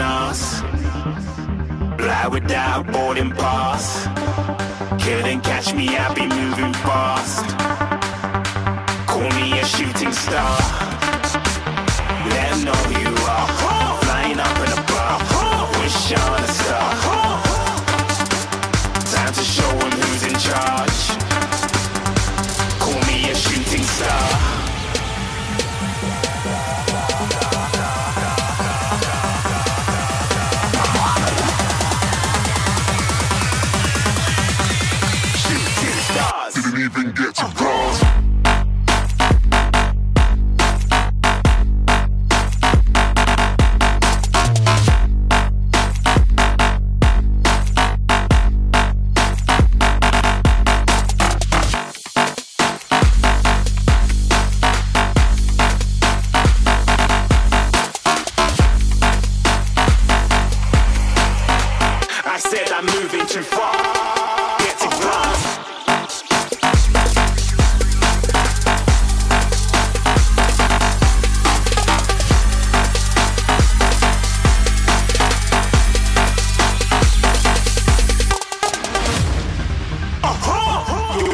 us. Fly without boarding pass. Couldn't catch me, I be moving fast. Call me a shooting star. Let know you are. Flying up in a bar. Wish on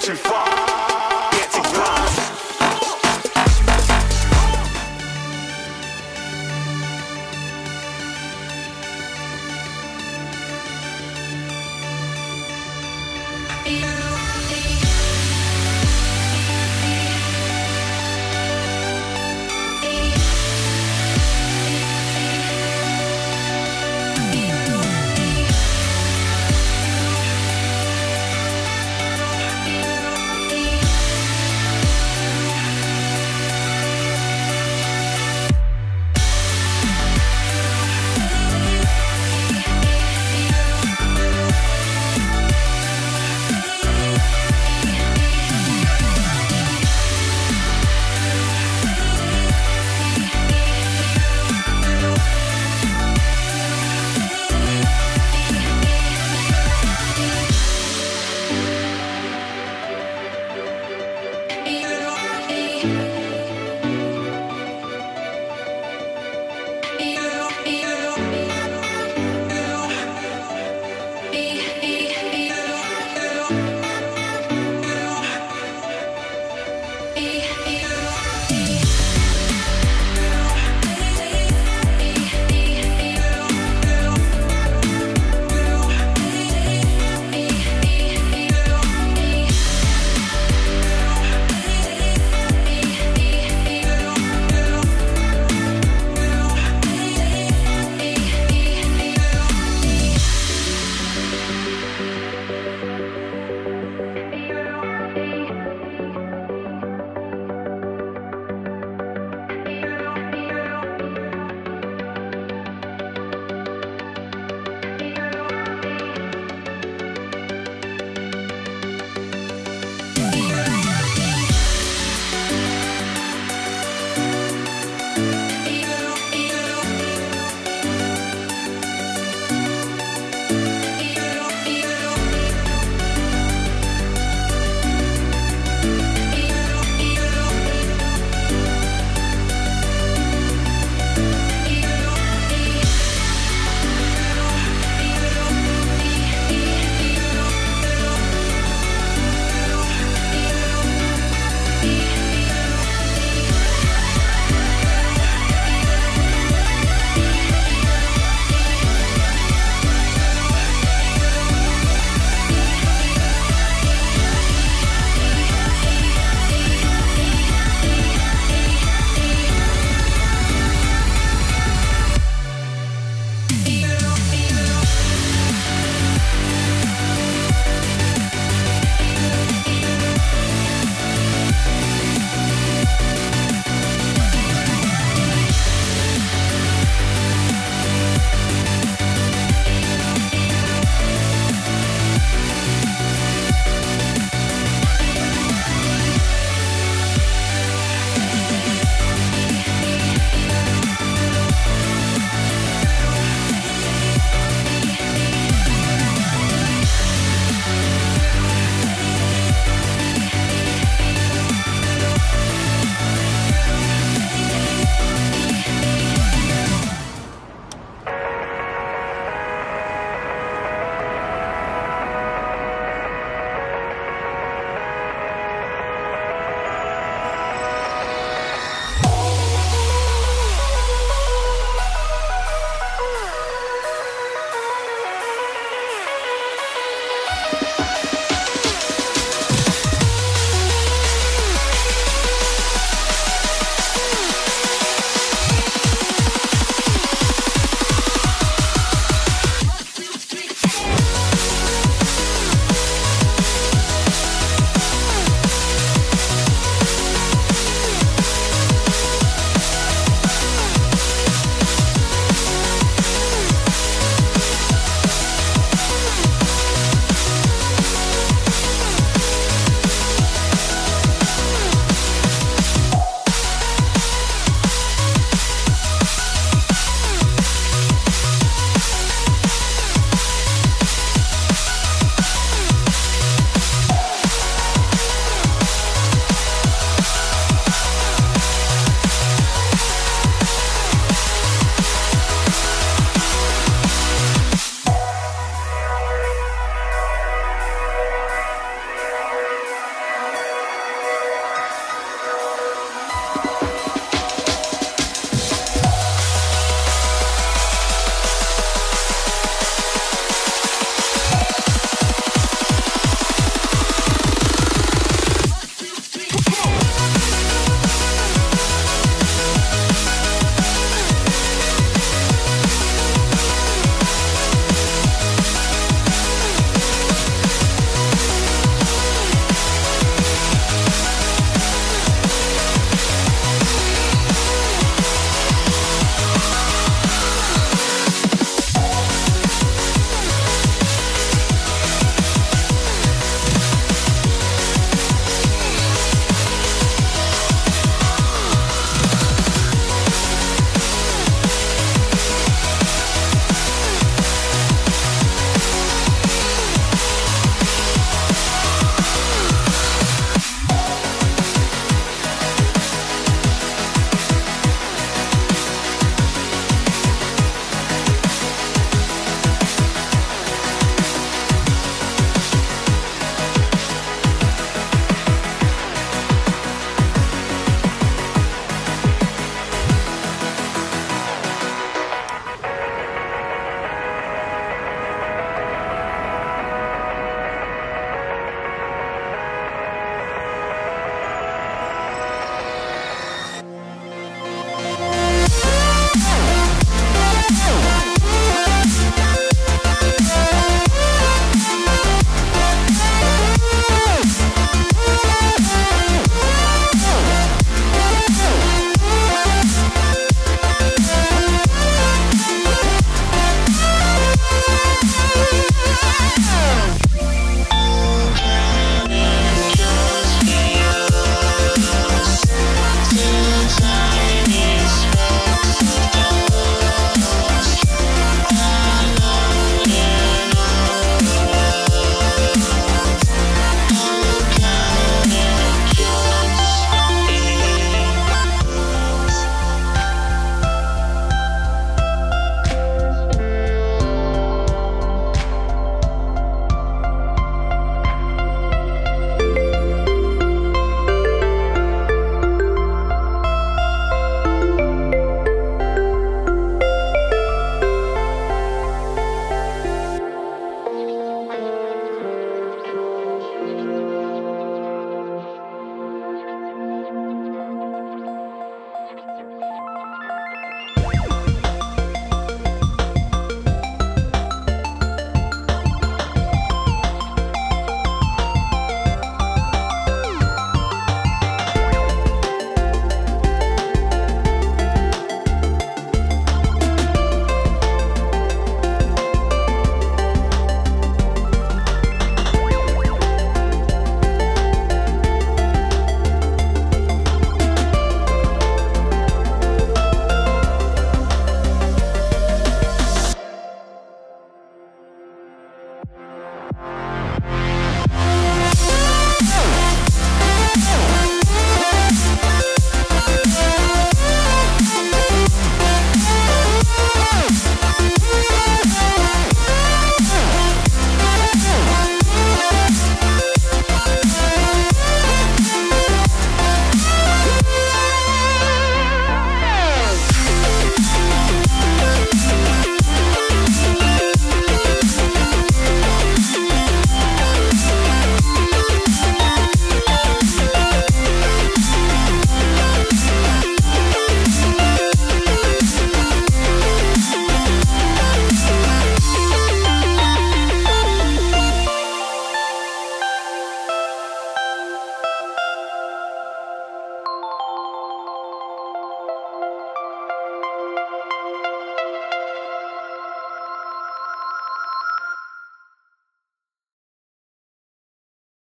too far.